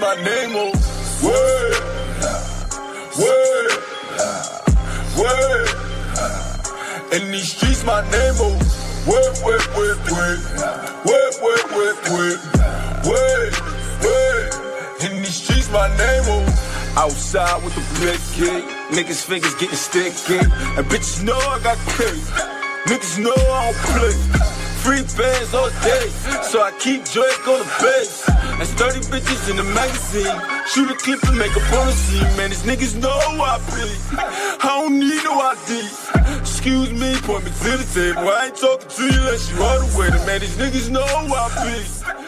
my name on. Word, word, word. In these streets, my name on. Word, word, word, word, word, word, word, word, word, word. In these streets, my name on. Outside with the blick kid, niggas fingers getting sticky, eh? and bitches know I got cake. Niggas know I don't play. Free bands all day, so I keep Drake on the base. That's 30 bitches in the magazine. Shoot a clip and make a bonus scene. Man, these niggas know who I be. I don't need no ID. Excuse me, point me to the table. I ain't talking to you unless you all the. Man, these niggas know who I be.